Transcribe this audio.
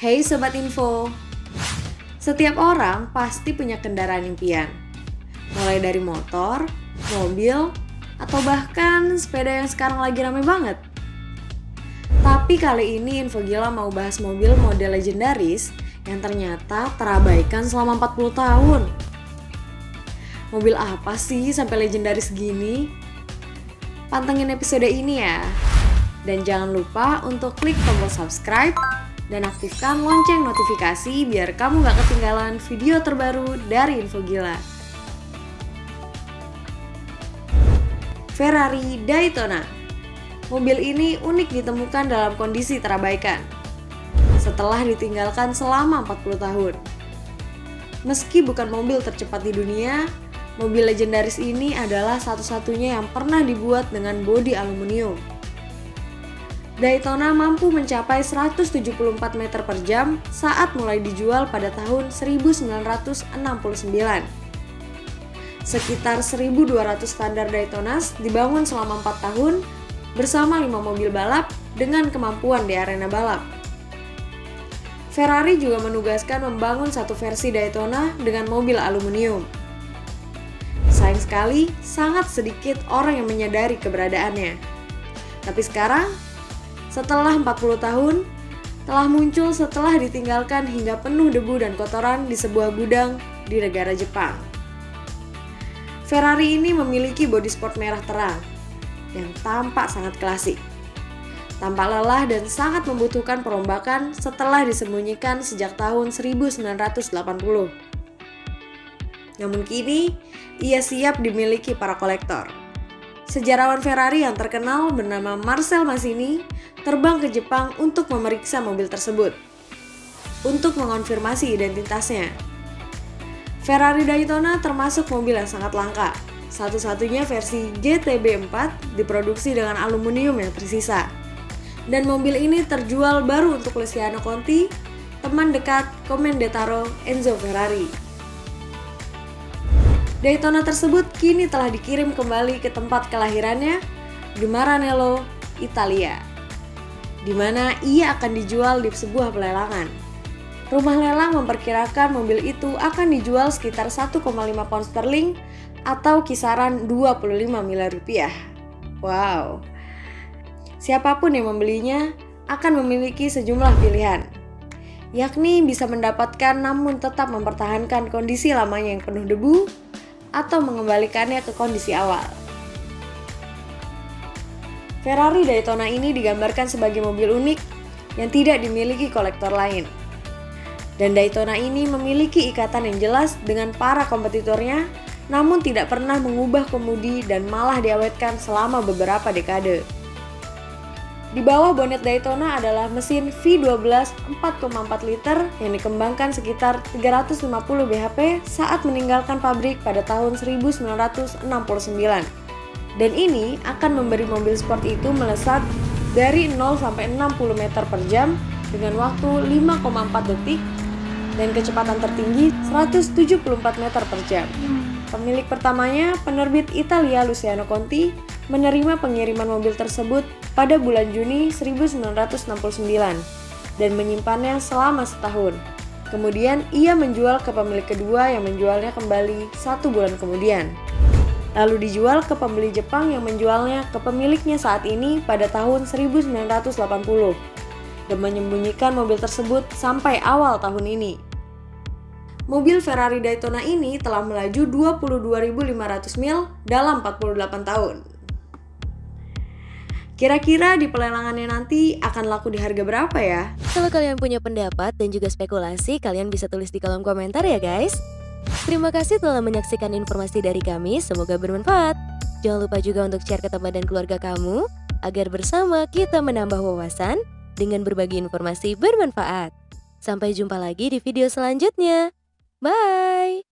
Hey Sobat Info Setiap orang pasti punya kendaraan impian Mulai dari motor, mobil, atau bahkan sepeda yang sekarang lagi rame banget Tapi kali ini Info Gila mau bahas mobil model legendaris yang ternyata terabaikan selama 40 tahun Mobil apa sih sampai legendaris gini? Pantengin episode ini ya. Dan jangan lupa untuk klik tombol subscribe dan aktifkan lonceng notifikasi biar kamu gak ketinggalan video terbaru dari Info Gila. Ferrari Daytona Mobil ini unik ditemukan dalam kondisi terabaikan setelah ditinggalkan selama 40 tahun. Meski bukan mobil tercepat di dunia, Mobil legendaris ini adalah satu-satunya yang pernah dibuat dengan bodi aluminium. Daytona mampu mencapai 174 meter per jam saat mulai dijual pada tahun 1969. Sekitar 1.200 standar Daytonas dibangun selama 4 tahun bersama 5 mobil balap dengan kemampuan di arena balap. Ferrari juga menugaskan membangun satu versi Daytona dengan mobil aluminium. Sayang sekali, sangat sedikit orang yang menyadari keberadaannya. Tapi sekarang, setelah 40 tahun, telah muncul setelah ditinggalkan hingga penuh debu dan kotoran di sebuah gudang di negara Jepang. Ferrari ini memiliki bodi sport merah terang yang tampak sangat klasik. Tampak lelah dan sangat membutuhkan perombakan setelah disembunyikan sejak tahun 1980. Namun kini, ia siap dimiliki para kolektor. Sejarawan Ferrari yang terkenal bernama Marcel Massini terbang ke Jepang untuk memeriksa mobil tersebut. Untuk mengonfirmasi identitasnya. Ferrari Daytona termasuk mobil yang sangat langka. Satu-satunya versi GTB 4 diproduksi dengan aluminium yang tersisa. Dan mobil ini terjual baru untuk Luciano Conti, teman dekat Commendataro Enzo Ferrari. Daytona tersebut kini telah dikirim kembali ke tempat kelahirannya di Maranello, Italia, di mana ia akan dijual di sebuah pelelangan. Rumah lelang memperkirakan mobil itu akan dijual sekitar 1,5 pound sterling atau kisaran 25 miliar rupiah. Wow. Siapa pun yang membelinya akan memiliki sejumlah pilihan, yakni bisa mendapatkan namun tetap mempertahankan kondisi lamanya yang penuh debu, atau mengembalikannya ke kondisi awal. Ferrari Daytona ini digambarkan sebagai mobil unik yang tidak dimiliki kolektor lain. Dan Daytona ini memiliki ikatan yang jelas dengan para kompetitornya, namun tidak pernah mengubah kemudi dan malah diawetkan selama beberapa dekade. Di bawah bonet Daytona adalah mesin V12 4,4 liter yang dikembangkan sekitar 350 bhp saat meninggalkan pabrik pada tahun 1969. Dan ini akan memberi mobil sport itu melesat dari 0 sampai 60 meter per jam dengan waktu 5,4 detik dan kecepatan tertinggi 174 meter per jam. Pemilik pertamanya, penerbit Italia Luciano Conti, menerima pengiriman mobil tersebut pada bulan Juni 1969 dan menyimpannya selama setahun. Kemudian ia menjual ke pemilik kedua yang menjualnya kembali satu bulan kemudian. Lalu dijual ke pembeli Jepang yang menjualnya ke pemiliknya saat ini pada tahun 1980 dan menyembunyikan mobil tersebut sampai awal tahun ini. Mobil Ferrari Daytona ini telah melaju 22.500 mil dalam 48 tahun. Kira-kira di pelelangannya nanti akan laku di harga berapa ya? Kalau kalian punya pendapat dan juga spekulasi, kalian bisa tulis di kolom komentar ya guys. Terima kasih telah menyaksikan informasi dari kami, semoga bermanfaat. Jangan lupa juga untuk share ke teman dan keluarga kamu, agar bersama kita menambah wawasan dengan berbagi informasi bermanfaat. Sampai jumpa lagi di video selanjutnya. Bye!